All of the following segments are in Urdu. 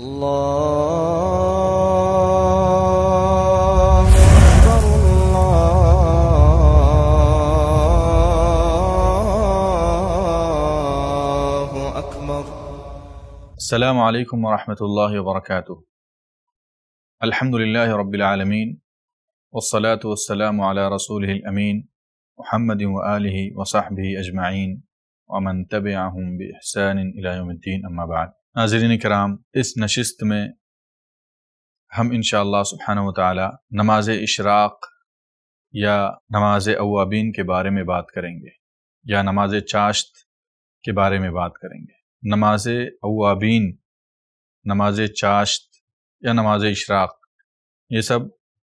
الله أكبر الله أكبر السلام عليكم ورحمة الله وبركاته. الحمد لله رب العالمين والصلاة والسلام على رسوله الأمين محمد وآله وصحبه أجمعين ومن تبعهم بإحسان إلى يوم الدين أما بعد. ناظرین کرام، اس نشست میں ہم انشاءاللہ سبحانہ و تعالی نماز اشراق یا نماز اوابین کے بارے میں بات کریں گے، یا نماز چاشت کے بارے میں بات کریں گے۔ نماز اوابین، نماز چاشت یا نماز اشراق، یہ سب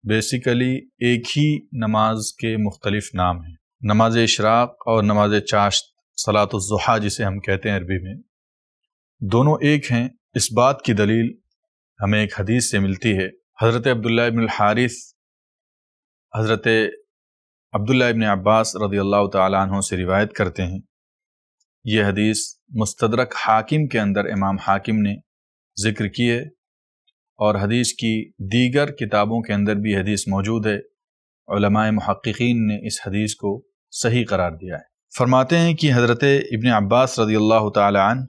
بیسیکلی ایک ہی نماز کے مختلف نام ہیں۔ نماز اشراق اور نماز چاشت صلاۃ الضحیٰ جسے ہم کہتے ہیں عربی میں دونوں ایک ہیں، اس بات کی دلیل ہمیں ایک حدیث سے ملتی ہے۔ حضرت عبداللہ ابن الحارث، حضرت عبداللہ ابن عباس رضی اللہ تعالیٰ عنہ سے روایت کرتے ہیں۔ یہ حدیث مستدرک حاکم کے اندر امام حاکم نے ذکر کی ہے اور حدیث کی دیگر کتابوں کے اندر بھی حدیث موجود ہے۔ علماء محققین نے اس حدیث کو صحیح قرار دیا ہے۔ فرماتے ہیں کہ حضرت ابن عباس رضی اللہ تعالیٰ عنہ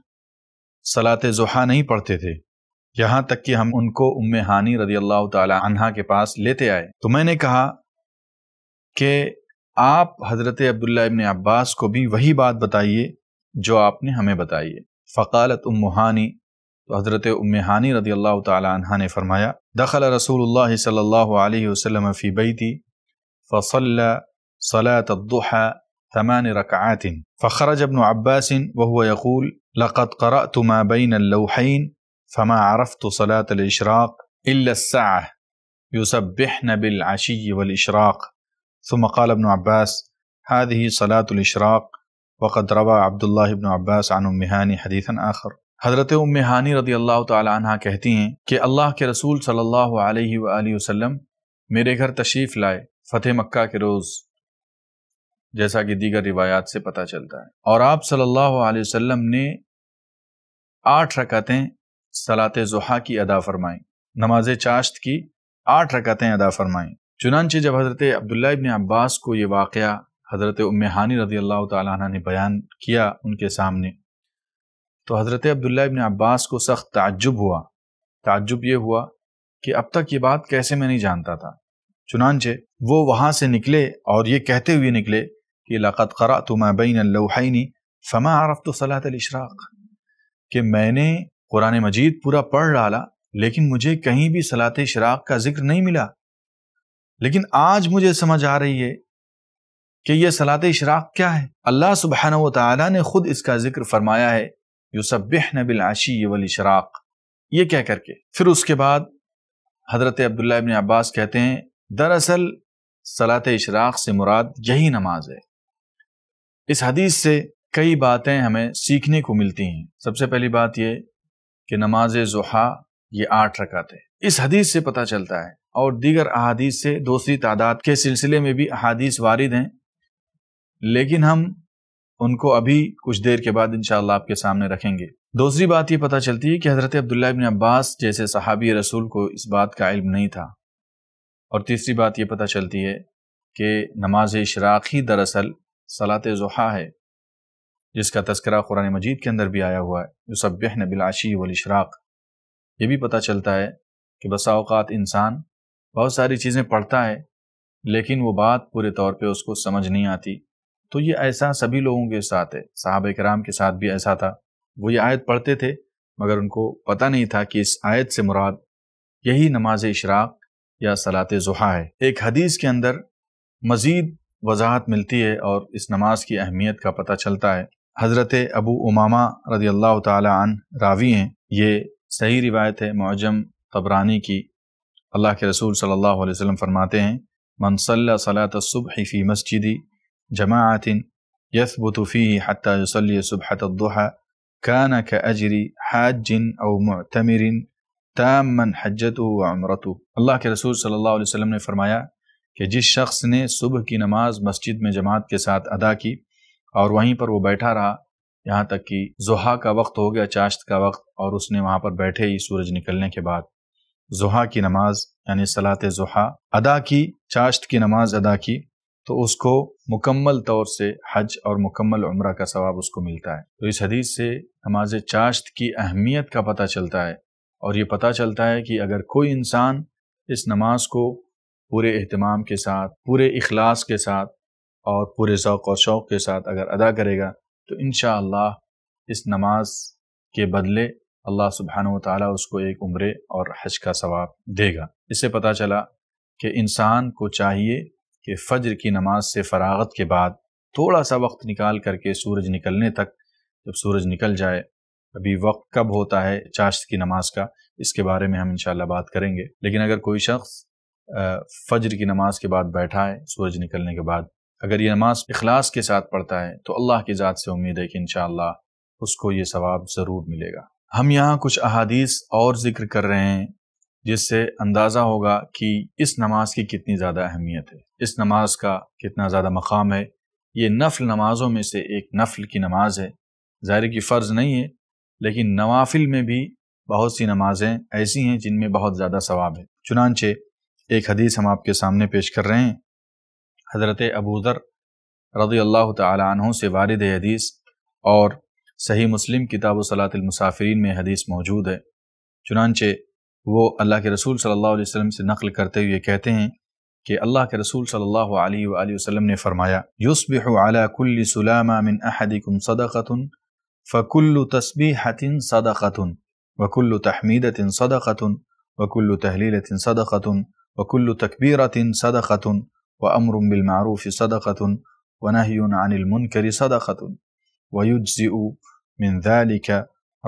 صلاۃ ضحیٰ نہیں پڑھتے تھے۔ یہاں تک کہ ہم ان کو ام ہانی رضی اللہ تعالی عنہا کے پاس لیتے آئے۔ تو میں نے کہا کہ آپ حضرت عبداللہ ابن عباس کو بھی وہی بات بتائیے جو آپ نے ہمیں بتائی ہے۔ فقالت ام ہانی، تو حضرت ام ہانی رضی اللہ تعالی عنہا نے فرمایا، دخل رسول اللہ صلی اللہ علیہ وسلم فی بیتی فصلى صلاة الضحى ثمان ركعات فخرج ابن عباس وهو يقول لقد قرأت ما بين اللوحين فما عرفت صلاة الإشراق إلا الساعة. يسبحن بالعشي والإشراق. ثم قال ابن عباس، هذه صلاة الإشراق. وقد روى عبد الله بن عباس عن أمهاني حديثا آخر. حضرت امہانی رضی اللہ تعالی عنہ کہتی ہیں کہ اللہ کے رسول صلی اللہ علیہ وآلہ وسلم میرے گھر تشریف لائے فتح مکہ کے روز۔ جیسا کہ دیگر روایات سے پتہ چلتا ہے۔ اور آپ صلی اللہ علیہ وسلم نے آٹھ رکعتیں صلاۃ ضحیٰ کی ادا فرمائیں، نماز چاشت کی آٹھ رکعتیں ادا فرمائیں۔ چنانچہ جب حضرت عبداللہ ابن عباس کو یہ واقعہ حضرت امہانی رضی اللہ تعالیٰ عنہ نے بیان کیا ان کے سامنے، تو حضرت عبداللہ ابن عباس کو سخت تعجب ہوا۔ تعجب یہ ہوا کہ اب تک یہ بات کیسے میں نہیں جانتا تھا۔ چنانچہ وہ وہاں سے نکلے اور یہ کہتے ہوئے نکلے کہ لقد قرأت ما بین اللوحین فما عرفت صلاة الاشراق، کہ میں نے قرآن مجید پورا پڑھ ڈالا، لیکن مجھے کہیں بھی صلاۃ اشراق کا ذکر نہیں ملا۔ لیکن آج مجھے سمجھ آ رہی ہے کہ یہ صلاۃ اشراق کیا ہے۔ اللہ سبحانہ و تعالیٰ نے خود اس کا ذکر فرمایا ہے، یسبحن بالعشی والاشراق۔ یہ کہہ کر کے۔ پھر اس کے بعد حضرت عبداللہ ابن عباس کہتے ہیں، دراصل صلاۃ اشراق سے مراد یہی نماز ہے۔ اس حدیث سے کئی باتیں ہمیں سیکھنے کو ملتی ہیں۔ سب سے پہلی بات یہ کہ نماز ضحیٰ یہ آٹھ رکعت ہے۔ اس حدیث سے پتہ چلتا ہے اور دیگر احادیث سے دوسری تعداد کے سلسلے میں بھی احادیث وارد ہیں۔ لیکن ہم ان کو ابھی کچھ دیر کے بعد انشاءاللہ آپ کے سامنے رکھیں گے۔ دوسری بات یہ پتہ چلتی ہے کہ حضرت عبداللہ ابن عباس جیسے صحابی رسول کو اس بات کا علم نہیں تھا۔ اور تیسری بات یہ پتہ چلتی ہے کہ نماز اشراق ہی دراصل صلاۃ ضحیٰ ہے، جس کا تذکرہ قرآن مجید کے اندر بھی آیا ہوا ہے، یسبحن بالعشی والاشراق۔ یہ بھی پتہ چلتا ہے کہ بسا اوقات انسان بہت ساری چیزیں پڑھتا ہے، لیکن وہ بات پورے طور پہ اس کو سمجھ نہیں آتی۔ تو یہ ایسا سبھی لوگوں کے ساتھ ہے، صحابہ کرام کے ساتھ بھی ایسا تھا۔ وہ یہ آیت پڑھتے تھے، مگر ان کو پتہ نہیں تھا کہ اس آیت سے مراد یہی نماز اشراق یا صلاۃ ضحیٰ ہے۔ ایک حدیث کے اندر مزید وضاحت ملتی ہے اور اس نماز کی اہمیت کا پتہ چلتا ہے۔ حضرت ابو امامہ رضی اللہ تعالی عنہ راوی ہیں۔ یہ صحیح روایت ہے معجم طبرانی کی۔ اللہ کے رسول صلی اللہ علیہ وسلم فرماتے ہیں، من صلی صلاۃ الصبح فی مسجدی جماعت يثبت فيه حتى يصلي صبحة الضحى كان كأجر حاج أو معتمر تاما حجته وعمرته اللہ کے رسول صلی اللہ علیہ وسلم نے فرمایا کہ جس شخص نے صبح کی نماز مسجد میں جماعت کے ساتھ ادا کی اور وہیں پر وہ بیٹھا رہا، یہاں تک کہ زحا کا وقت ہو گیا، چاشت کا وقت اور اس نے وہاں پر بیٹھے ہی سورج نکلنے کے بعد زحا کی نماز یعنی صلاۃ زحا ادا کی، چاشت کی نماز ادا کی تو اس کو مکمل طور سے حج اور مکمل عمرہ کا ثواب اس کو ملتا ہے۔ تو اس حدیث سے نماز چاشت کی اہمیت کا پتہ چلتا ہے اور یہ پتہ چلتا ہے کہ اگر کوئی انسان اس نماز کو پورے اہتمام کے ساتھ، پورے اخلاص کے ساتھ اور پورے ذوق اور شوق کے ساتھ اگر ادا کرے گا تو انشاءاللہ اللہ اس نماز کے بدلے اللہ سبحانہ و تعالیٰ اس کو ایک عمرے اور حج کا ثواب دے گا۔ اس سے پتہ چلا کہ انسان کو چاہیے کہ فجر کی نماز سے فراغت کے بعد تھوڑا سا وقت نکال کر کے سورج نکلنے تک جب سورج نکل جائے، ابھی وقت کب ہوتا ہے چاشت کی نماز کا، اس کے بارے میں ہم انشاءاللہ بات کریں گے۔ لیکن اگر کوئی شخص فجر کی نماز کے بعد بیٹھا ہے سورج نکلنے کے بعد۔ اگر یہ نماز اخلاص کے ساتھ پڑھتا ہے، تو اللہ کی ذات سے امید ہے کہ انشاءاللہ اس کو یہ ثواب ضرور ملے گا۔ ہم یہاں کچھ احادیث اور ذکر کر رہے ہیں، جس سے اندازہ ہوگا کہ اس نماز کی کتنی زیادہ اہمیت ہے۔ اس نماز کا کتنا زیادہ مقام ہے۔ یہ نفل نمازوں میں سے ایک نفل کی نماز ہے۔ ظاہر کی فرض نہیں ہے، لیکن نوافل میں بھی بہت سی نمازیں ایسی ہیں جن میں بہت زیادہ ثواب ہے۔ چنانچہ ایک حدیث ہم آپ کے سامنے پیش کر رہے ہیں۔ حضرت ابودر رضی اللہ تعالی عنہ سے وارد حدیث اور صحیح مسلم کتاب و صلاۃ المسافرین میں حدیث موجود ہے۔ چنانچہ وہ اللہ کے رسول صلی اللہ علیہ وسلم سے نقل کرتے ہوئے کہتے ہیں کہ اللہ کے رسول صلی اللہ علیہ وآلہ وسلم نے فرمایا، یصبح على كل سلامہ من احدکم صدقة فكل تسبیحة صدقة وكل تحمیدة صدقة وكل تحلیلة صدقة وكل تکبیرة صدقة وأمر بالمعروف صدقة ونهي عن المنكر صدقة. ويجزئ من ذلك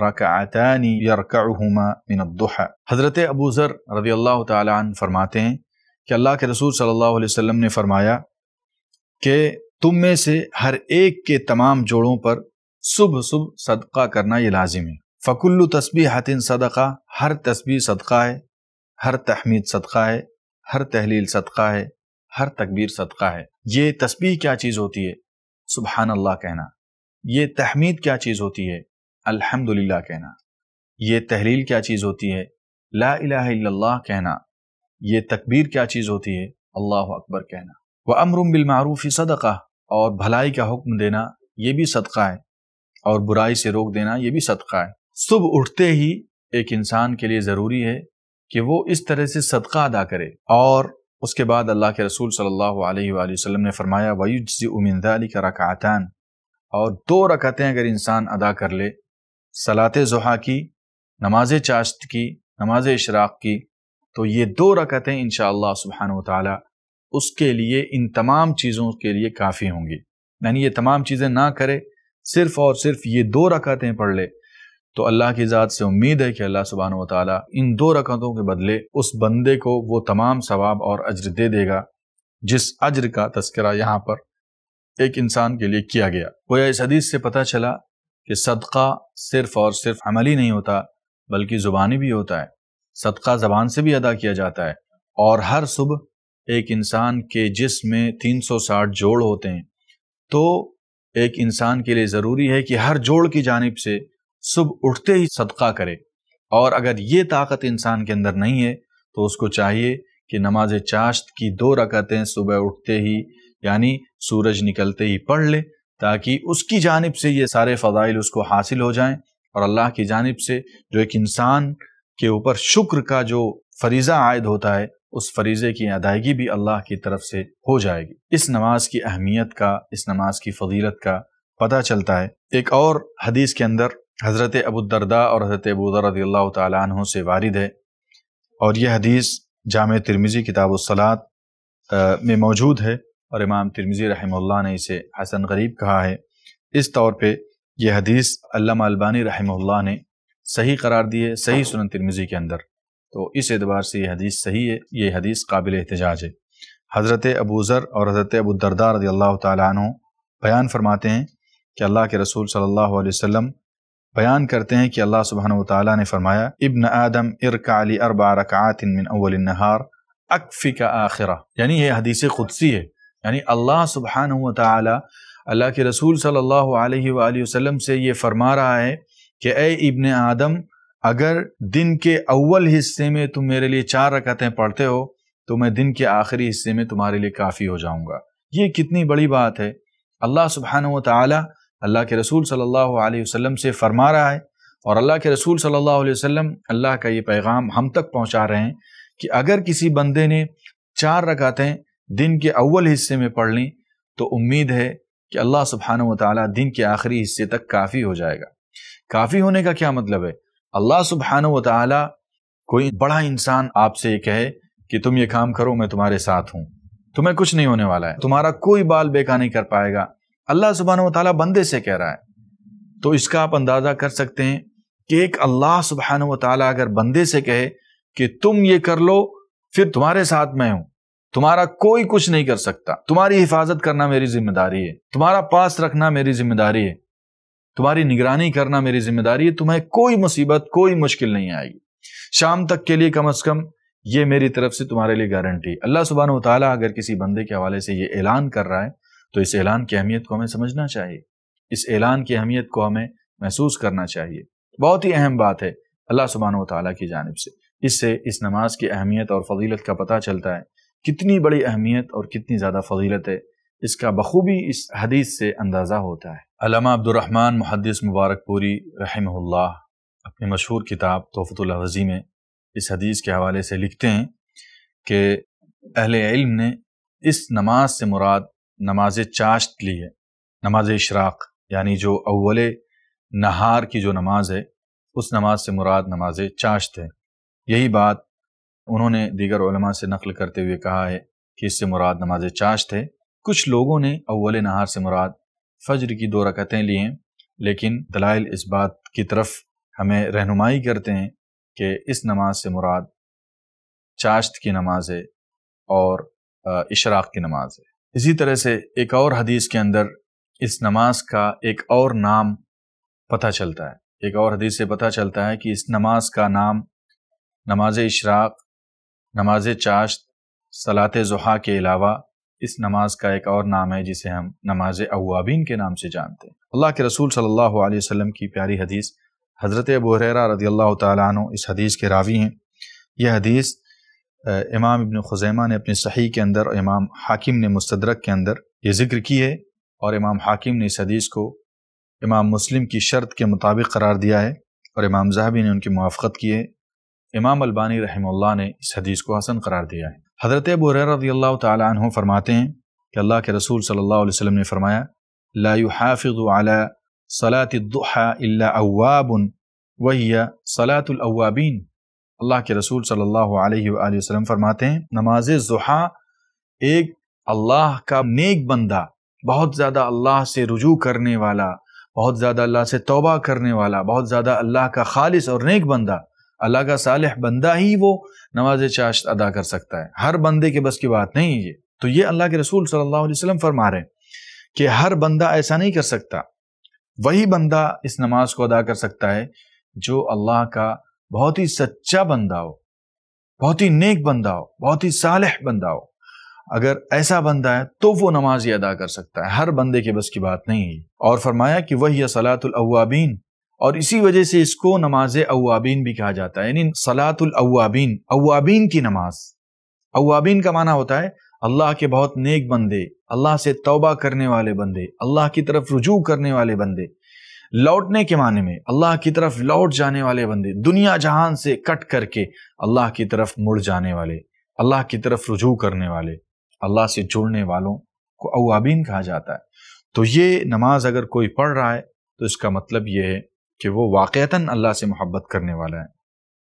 رکعتانی یرکعہما من الضحى. حضرت أبو ذر رضی اللہ تعالی عنہ فرماتے ہیں کہ اللہ کے رسول صلی اللہ علیہ وسلم نے فرمایا کہ تم میں سے ہر ایک کے تمام جوڑوں پر صبح صبح صدقہ کرنا یہ لازم ہے۔ فکل تسبیح حتن صدقہ ہر تسبیح صدقہ ہے ہر تحمید صدقہ ہے ہر تحلیل صدقہ ہے، ہر تکبیر صدقہ ہے۔ یہ تسبیح کیا چیز ہوتی ہے؟ سبحان اللہ کہنا۔ یہ تحمید کیا چیز ہوتی ہے؟ الحمد کہنا۔ یہ تحلیل کیا چیز ہوتی ہے؟ لا الہ الا اللہ کہنا۔ یہ تکبیر کیا چیز ہوتی ہے؟ اللہ اکبر کہنا۔ وہ امر بالمعروف صدقہ، اور بھلائی کا حکم دینا یہ بھی صدقہ ہے، اور برائی سے روک دینا یہ بھی صدقہ ہے۔ صبح اٹھتے ہی ایک انسان کے لیے ضروری ہے کہ وہ اس طرح سے صدقہ ادا کرے۔ اور اس کے بعد اللہ کے رسول صلی اللہ علیہ وآلہ وسلم نے فرمایا ویجزی امین علی کا رکعتان اور دو رکعتیں اگر انسان ادا کر لے، صلاۃ ضحیٰ کی، نماز چاشت کی، نماز اشراق کی، تو یہ دو رکعتیں انشاءاللہ سبحانہ و تعالی اس کے لیے ان تمام چیزوں کے لیے کافی ہوں گی۔ یعنی یہ تمام چیزیں نہ کرے، صرف اور صرف یہ دو رکعتیں پڑھ لے۔ تو اللہ کی ذات سے امید ہے کہ اللہ سبحانہ و تعالیٰ ان دو رکعتوں کے بدلے اس بندے کو وہ تمام ثواب اور اجر دے دے گا، جس اجر کا تذکرہ یہاں پر ایک انسان کے لیے کیا گیا۔ گویا اس حدیث سے پتہ چلا کہ صدقہ صرف اور صرف عملی نہیں ہوتا، بلکہ زبانی بھی ہوتا ہے۔ صدقہ زبان سے بھی ادا کیا جاتا ہے۔ اور ہر صبح ایک انسان کے جسم میں تین سو ساٹھ جوڑ ہوتے ہیں۔ تو ایک انسان کے لیے ضروری ہے کہ ہر جوڑ کی جانب سے صبح اٹھتے ہی صدقہ کرے۔ اور اگر یہ طاقت انسان کے اندر نہیں ہے، تو اس کو چاہیے کہ نماز چاشت کی دو رکعتیں صبح اٹھتے ہی یعنی سورج نکلتے ہی پڑھ لے، تاکہ اس کی جانب سے یہ سارے فضائل اس کو حاصل ہو جائیں۔ اور اللہ کی جانب سے جو ایک انسان کے اوپر شکر کا جو فریضہ عائد ہوتا ہے، اس فریضے کی ادائیگی بھی اللہ کی طرف سے ہو جائے گی۔ اس نماز کی اہمیت کا، اس نماز کی فضیلت کا پتہ چلتا ہے۔ ایک اور حدیث کے اندر حضرت ابو الدرداء اور حضرت ابو رضی اللہ تعالیٰ عنہ سے وارد ہے اور یہ حدیث جامع ترمیزی کتاب الصلاط میں موجود ہے اور امام ترمزی رحمہ اللہ نے اسے حسن غریب کہا ہے۔ اس طور پہ یہ حدیث علامہ البانی رحمہ اللہ نے صحیح قرار دی ہے، صحیح سنن ترمزی کے اندر۔ تو اس اعتبار سے یہ حدیث صحیح ہے، یہ حدیث قابل احتجاج ہے۔ حضرت ابو ذر اور حضرت ابو الدردار رضی اللہ تعالیٰ عنہ بیان فرماتے ہیں کہ اللہ کے رسول صلی اللہ علیہ وسلم بیان کرتے ہیں کہ اللہ سبحانہ و تعالیٰ نے فرمایا، ابن آدم ارکع علی اربع رکعات من اول النہار اکفی کا آخرہ۔ یعنی یہ حدیث خدسی ہے۔ یعنی اللہ سبحانہ و اللہ کے رسول صلی اللہ علیہ وآلہ وسلم سے یہ فرما رہا ہے کہ اے ابن آدم، اگر دن کے اول حصے میں تم میرے لیے چار رکعتیں پڑھتے ہو، تو میں دن کے آخری حصے میں تمہارے لیے کافی ہو جاؤں گا۔ یہ کتنی بڑی بات ہے۔ اللہ سبحانہ و تعالی اللہ کے رسول صلی اللہ علیہ وسلم سے فرما رہا ہے اور اللہ کے رسول صلی اللہ علیہ وسلم اللہ کا یہ پیغام ہم تک پہنچا رہے ہیں کہ اگر کسی بندے نے چار رکعتیں دن کے اول حصے میں پڑھ لیں تو امید ہے کہ اللہ سبحانہ و تعالیٰ دن کے آخری حصے تک کافی ہو جائے گا۔ کافی ہونے کا کیا مطلب ہے؟ اللہ سبحانہ و تعالیٰ کوئی بڑا انسان آپ سے یہ کہے کہ تم یہ کام کرو، میں تمہارے ساتھ ہوں۔ تمہیں کچھ نہیں ہونے والا ہے۔ تمہارا کوئی بال بیکا نہیں کر پائے گا۔ اللہ سبحانہ و تعالیٰ بندے سے کہہ رہا ہے۔ تو اس کا آپ اندازہ کر سکتے ہیں کہ ایک اللہ سبحانہ و تعالیٰ اگر بندے سے کہے کہ تم یہ کر لو، پھر تمہارے ساتھ میں ہوں۔ تمہارا کوئی کچھ نہیں کر سکتا۔ تمہاری حفاظت کرنا میری ذمہ داری ہے۔ تمہارا پاس رکھنا میری ذمہ داری ہے۔ تمہاری نگرانی کرنا میری ذمہ داری ہے۔ تمہیں کوئی مصیبت، کوئی مشکل نہیں آئے گی۔ شام تک کے لیے کم از کم یہ میری طرف سے تمہارے لیے گارنٹی اللہ سبحانہ و تعالیٰ اگر کسی بندے کے حوالے سے یہ اعلان کر رہا ہے تو اس اعلان کی اہمیت کو ہمیں سمجھنا چاہیے۔ اس اعلان کی اہمیت کو ہمیں محسوس کرنا چاہیے۔ بہت ہی اہم بات ہے اللہ سبحانہ و تعالیٰ کی جانب سے۔ اس سے اس نماز کی اہمیت اور فضیلت کا پتہ چلتا ہے۔ کتنی بڑی اہمیت اور کتنی زیادہ فضیلت ہے۔ اس کا بخوبی اس حدیث سے اندازہ ہوتا ہے۔ علامہ عبد الرحمن محدث مبارک پوری رحمہ اللہ اپنی مشہور کتاب تحفت الحضی میں اس حدیث کے حوالے سے لکھتے ہیں کہ اہل علم نے اس نماز سے مراد نماز چاشت لی ہے، نماز اشراق یعنی جو اول نہار کی جو نماز ہے، اس نماز سے مراد نماز چاشت ہے۔ یہی بات انہوں نے دیگر علماء سے نقل کرتے ہوئے کہا ہے کہ اس سے مراد نماز چاشت ہے۔ کچھ لوگوں نے اول نہار سے مراد فجر کی دو رکعتیں لی ہیں، لیکن دلائل اس بات کی طرف ہمیں رہنمائی کرتے ہیں کہ اس نماز سے مراد چاشت کی نماز ہے اور اشراق کی نماز ہے۔ اسی طرح سے ایک اور حدیث کے اندر اس نماز کا ایک اور نام پتہ چلتا ہے۔ ایک اور حدیث سے پتہ چلتا ہے کہ اس نماز کا نام نماز اشراق، نماز چاشت صلاۃ ضحیٰ کے علاوہ اس نماز کا ایک اور نام ہے جسے ہم نماز اوابین کے نام سے جانتے ہیں۔ اللہ کے رسول صلی اللہ علیہ وسلم کی پیاری حدیث حضرت ابو حریرہ رضی اللہ تعالیٰ عنہ اس حدیث کے راوی ہیں۔ یہ حدیث امام ابن خزیمہ نے اپنی صحیح کے اندر اور امام حاکم نے مستدرک کے اندر یہ ذکر کی ہے اور امام حاکم نے اس حدیث کو امام مسلم کی شرط کے مطابق قرار دیا ہے اور امام زہبی نے ان کی موافقت کی ہے۔ امام البانی رحمہ اللہ نے اس حدیث کو حسن قرار دیا ہے۔ حضرت ابو رضی اللہ تعالیٰ عنہ فرماتے ہیں کہ اللہ کے رسول صلی اللہ علیہ وسلم نے فرمایا، لا يحافظ على صلاة الضحى الا اواب وهي صلاة الاوابین اللہ کے رسول صلی اللہ علیہ وآلہ وسلم فرماتے ہیں، نماز ضحا ایک اللہ کا نیک بندہ، بہت زیادہ اللہ سے رجوع کرنے والا، بہت زیادہ اللہ سے توبہ کرنے والا، بہت زیادہ اللہ کا خالص اور نیک بندہ۔ اللہ کا صالح بندہ ہی وہ نماز چاشت ادا کر سکتا ہے۔ ہر بندے کے بس کی بات نہیں یہ۔ تو یہ اللہ کے رسول صلی اللہ علیہ وسلم فرما رہے ہیں کہ ہر بندہ ایسا نہیں کر سکتا۔ وہی بندہ اس نماز کو ادا کر سکتا ہے جو اللہ کا بہت ہی سچا بندہ ہو، بہت ہی نیک بندہ ہو، بہت ہی صالح بندہ ہو۔ اگر ایسا بندہ ہے تو وہ نماز ہی ادا کر سکتا ہے، ہر بندے کے بس کی بات نہیں۔ ہے اور فرمایا کہ وہی صلاۃ الاوابین اور اسی وجہ سے اس کو نماز اوابین بھی کہا جاتا ہے یعنی سلاۃ الاوابین اوابین کی نماز۔ اوابین کا معنی ہوتا ہے اللہ کے بہت نیک بندے، اللہ سے توبہ کرنے والے بندے، اللہ کی طرف رجوع کرنے والے بندے۔ لوٹنے کے معنی میں اللہ کی طرف لوٹ جانے والے بندے، دنیا جہان سے کٹ کر کے اللہ کی طرف مڑ جانے والے، اللہ کی طرف رجوع کرنے والے، اللہ سے جڑنے والوں کو اوابین کہا جاتا ہے۔ تو یہ نماز اگر کوئی پڑھ رہا ہے تو اس کا مطلب یہ ہے کہ وہ واقعتاً اللہ سے محبت کرنے والا ہے۔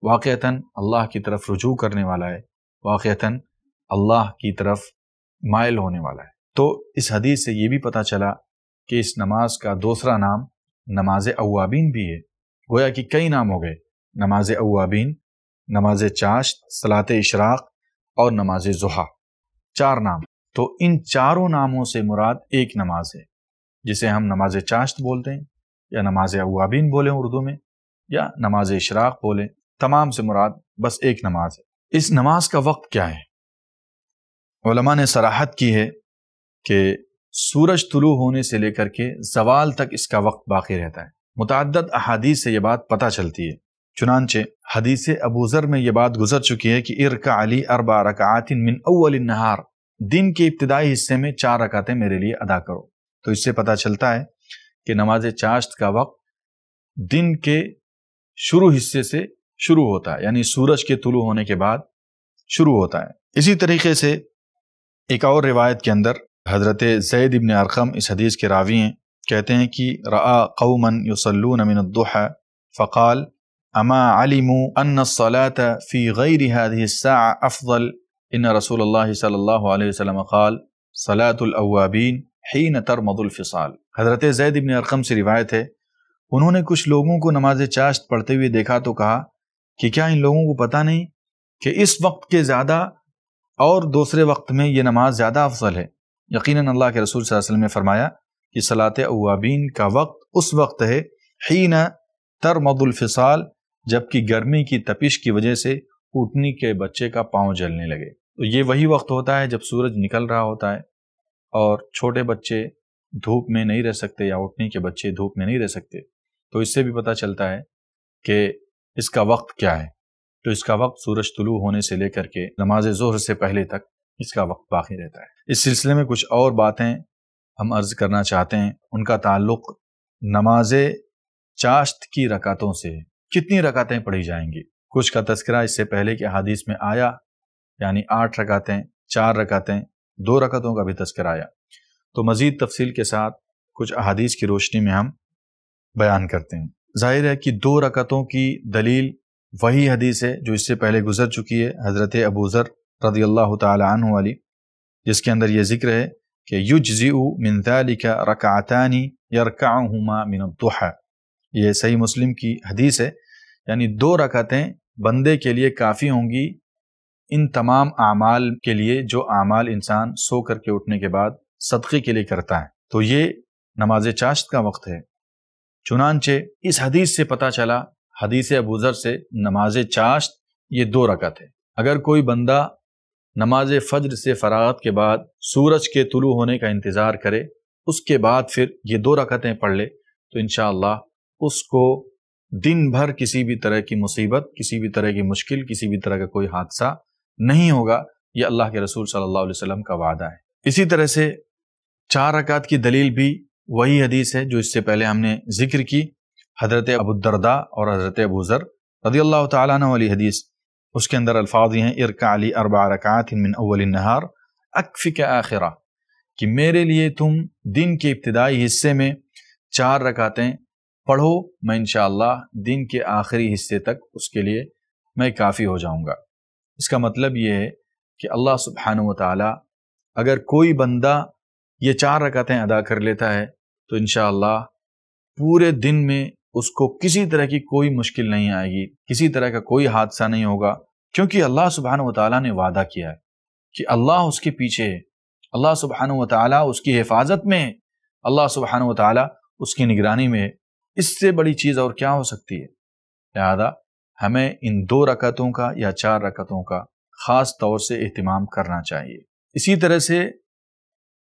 واقعتاً اللہ کی طرف رجوع کرنے والا ہے۔ واقعتاً اللہ کی طرف مائل ہونے والا ہے۔ تو اس حدیث سے یہ بھی پتہ چلا کہ اس نماز کا دوسرا نام نماز اوابین بھی ہے۔ گویا کہ کئی نام ہو گئے۔ نماز اوابین، نماز چاشت صلاط اشراق اور نماز ضحیٰ۔ چار نام۔ تو ان چاروں ناموں سے مراد ایک نماز ہے، جسے ہم نماز چاشت بولتے ہیں یا نماز اوابین بولیں اردو میں، یا نماز اشراق بولیں، تمام سے مراد بس ایک نماز ہے۔ اس نماز کا وقت کیا ہے؟ علماء نے سراحت کی ہے کہ سورج طلوع ہونے سے لے کر کے زوال تک اس کا وقت باقی رہتا ہے۔ متعدد احادیث سے یہ بات پتہ چلتی ہے۔ چنانچہ حدیث ابو ذر میں یہ بات گزر چکی ہے کہ ارکا علی اربع رکعات من اول النہار، دن کے ابتدائی حصے میں چار رکعتیں میرے لیے ادا کرو۔ تو اس سے پتہ چلتا ہے کہ نماز چاشت کا وقت دن کے شروع حصے سے شروع ہوتا ہے یعنی سورج کے طلوع ہونے کے بعد شروع ہوتا ہے۔ اسی طریقے سے ایک اور روایت کے اندر حضرت زید ابن ارقم اس حدیث کے راوی ہیں، کہتے ہیں کہ رآ قوما یصلون من الضحى فقال اما علموا ان الصلاة في غير هذه الساعة افضل ان رسول اللہ صلی اللہ علیہ وسلم قال، صلاة الاوابین حین ترمض الفصال. حضرت زید ابن ارقم سے روایت ہے، انہوں نے کچھ لوگوں کو نماز چاشت پڑھتے ہوئے دیکھا تو کہا کہ کیا ان لوگوں کو پتہ نہیں کہ اس وقت کے زیادہ اور دوسرے وقت میں یہ نماز زیادہ افضل ہے؟ یقیناً اللہ کے رسول صلی اللہ علیہ وسلم نے فرمایا کہ صلاۃ اوابین کا وقت اس وقت ہے حین ترمد الفصال جبکہ گرمی کی تپش کی وجہ سے اٹھنی کے بچے کا پاؤں جلنے لگے۔ تو یہ وہی وقت ہوتا ہے جب سورج نکل رہا ہوتا ہے اور چھوٹے بچے دھوپ میں نہیں رہ سکتے یا اٹھنی کے بچے دھوپ میں نہیں رہ سکتے۔ تو اس سے بھی پتہ چلتا ہے کہ اس کا وقت کیا ہے۔ تو اس کا وقت سورج طلوع ہونے سے لے کر کے نماز ظہر سے پہلے تک اس کا وقت باقی رہتا ہے۔ اس سلسلے میں کچھ اور باتیں ہم عرض کرنا چاہتے ہیں۔ ان کا تعلق نماز چاشت کی رکعتوں سے، کتنی رکعتیں پڑھی جائیں گی؟ کچھ کا تذکرہ اس سے پہلے کہ حادیث میں آیا یعنی آٹھ رکعتیں، چار رکعتیں، دو رکعتوں کا بھی تذکرہ آیا۔ تو مزید تفصیل کے ساتھ کچھ احادیث کی روشنی میں ہم بیان کرتے ہیں۔ ظاہر ہے کہ دو رکعتوں کی دلیل وہی حدیث ہے جو اس سے پہلے گزر چکی ہے، حضرت ابو ذر رضی اللہ تعالی عنہ والی جس کے اندر یہ ذکر ہے کہ یجزئ من ذلك رکعتان یرکعہما من الضحى یہ صحیح مسلم کی حدیث ہے یعنی دو رکعتیں بندے کے لیے کافی ہوں گی ان تمام اعمال کے لیے جو اعمال انسان سو کر کے اٹھنے کے بعد صدقے کے لیے کرتا ہے۔ تو یہ نماز چاشت کا وقت ہے۔ چنانچہ اس حدیث سے پتہ چلا، حدیث ابوذر سے نماز چاشت یہ دو رکعت ہے۔ اگر کوئی بندہ نماز فجر سے فراغت کے بعد سورج کے طلوع ہونے کا انتظار کرے، اس کے بعد پھر یہ دو رکعتیں پڑھ لے، تو انشاءاللہ اس کو دن بھر کسی بھی طرح کی مصیبت، کسی بھی طرح کی مشکل، کسی بھی طرح کا کوئی حادثہ نہیں ہوگا، یہ اللہ کے رسول صلی اللہ علیہ وسلم کا وعدہ ہے۔ اسی طرح سے چار رکعت کی دلیل بھی وہی حدیث ہے جو اس سے پہلے ہم نے ذکر کی، حضرت ابو الدرداء اور حضرت ابو ذر رضی اللہ تعالیٰ عنہ والی حدیث۔ اس کے اندر الفاظ یہ ہیں ارکا علی اربع رکعات من اول النہار، اکفک آخرہ، کہ میرے لیے تم دن کے ابتدائی حصے میں چار رکعتیں پڑھو، میں انشاءاللہ دن کے آخری حصے تک اس کے لیے میں کافی ہو جاؤں گا۔ اس کا مطلب یہ ہے کہ اللہ سبحانہ و تعالی اگر کوئی بندہ یہ چار رکعتیں ادا کر لیتا ہے تو انشاءاللہ پورے دن میں اس کو کسی طرح کی کوئی مشکل نہیں آئے گی، کسی طرح کا کوئی حادثہ نہیں ہوگا، کیونکہ اللہ سبحانہ و تعالیٰ نے وعدہ کیا ہے کہ اللہ اس کے پیچھے ہے۔ اللہ سبحانہ و تعالیٰ اس کی حفاظت میں ہے۔ اللہ سبحانہ و تعالیٰ اس کی نگرانی میں ہے۔ اس سے بڑی چیز اور کیا ہو سکتی ہے؟ لہذا ہمیں ان دو رکعتوں کا یا چار رکعتوں کا خاص طور سے اہتمام کرنا چاہیے۔ اسی طرح سے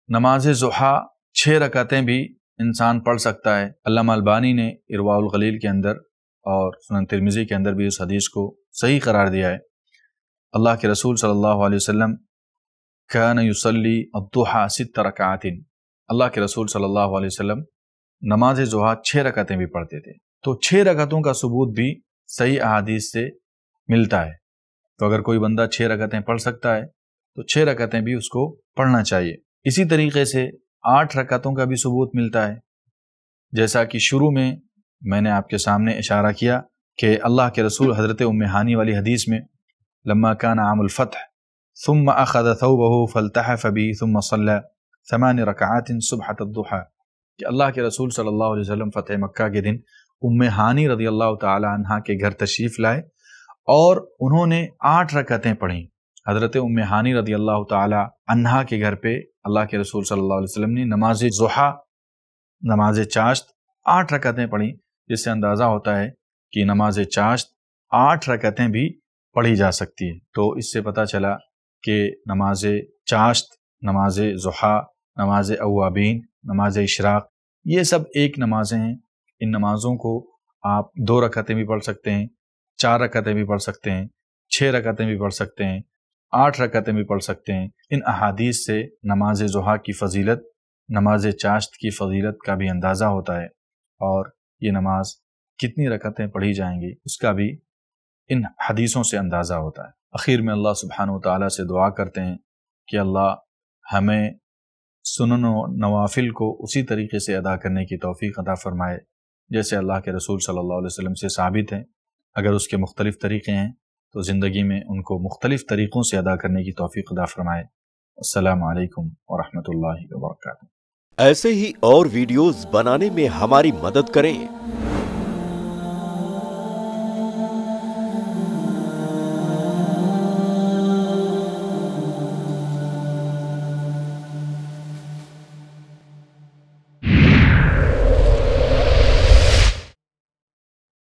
نماز ضحیٰ چھ رکعتیں بھی انسان پڑھ سکتا ہے۔ علامہ البانی نے ارواء الغلیل کے اندر اور سنن ترمیزی کے اندر بھی اس حدیث کو صحیح قرار دیا ہے۔ اللہ کے رسول صلی اللہ علیہ وسلم کان یوسلی الضحى ست رکعات اللہ کے رسول صلی اللہ علیہ وسلم نماز ضحیٰ چھ رکعتیں بھی پڑھتے تھے۔ تو چھ رکعتوں کا ثبوت بھی صحیح احادیث سے ملتا ہے۔ تو اگر کوئی بندہ چھ رکعتیں پڑھ سکتا ہے، تو چھ رکعتیں بھی اس کو پڑھنا چاہیے۔ اسی طریقے سے آٹھ رکعتوں کا بھی ثبوت ملتا ہے۔ جیسا کہ شروع میں میں نے آپ کے سامنے اشارہ کیا کہ اللہ کے رسول حضرت امہانی والی حدیث میں لما کان عام الفتح، ثم اخذ ثوبه فالتحف به ثم صلى ثمان رکعات صبحة الضحى۔ کہ اللہ کے رسول صلی اللہ علیہ وسلم فتح مکہ کے دن امہانی رضی اللہ تعالی عنہ کے گھر تشریف لائے اور انہوں نے آٹھ رکعتیں پڑھیں۔ حضرت امہانی رضی اللہ تعالی عنہ کے گھر پہ اللہ کے رسول صلی اللہ علیہ وسلم نے نماز ضحیٰ، نماز چاشت آٹھ رکعتیں پڑھیں، جس سے اندازہ ہوتا ہے کہ نماز چاشت آٹھ رکعتیں بھی پڑھی جا سکتی ہے تو اس سے پتہ چلا کہ نماز چاشت، نماز ضحیٰ، نماز اوابین، نماز اشراق، یہ سب ایک نمازیں ہیں۔ ان نمازوں کو آپ دو رکعتیں بھی پڑھ سکتے ہیں، چار رکعتیں بھی پڑھ سکتے ہیں، چھ رکعتیں بھی پڑھ سکتے ہیں۔ آٹھ رکعتیں بھی پڑھ سکتے ہیں۔ ان احادیث سے نماز ضحا کی فضیلت، نماز چاشت کی فضیلت کا بھی اندازہ ہوتا ہے اور یہ نماز کتنی رکعتیں پڑھی جائیں گی، اس کا بھی ان حدیثوں سے اندازہ ہوتا ہے۔ اخیر میں اللہ سبحانہ و تعالیٰ سے دعا کرتے ہیں کہ اللہ ہمیں سنن و نوافل کو اسی طریقے سے ادا کرنے کی توفیق عطا فرمائے جیسے اللہ کے رسول صلی اللہ علیہ وسلم سے ثابت ہیں۔ اگر اس کے مختلف طریقے ہیں تو زندگی میں ان کو مختلف طریقوں سے ادا کرنے کی توفیق ادا فرمائے۔ السلام علیکم ورحمۃ اللہ وبرکاتہ۔ ایسے ہی اور ویڈیوز بنانے میں ہماری مدد کریں۔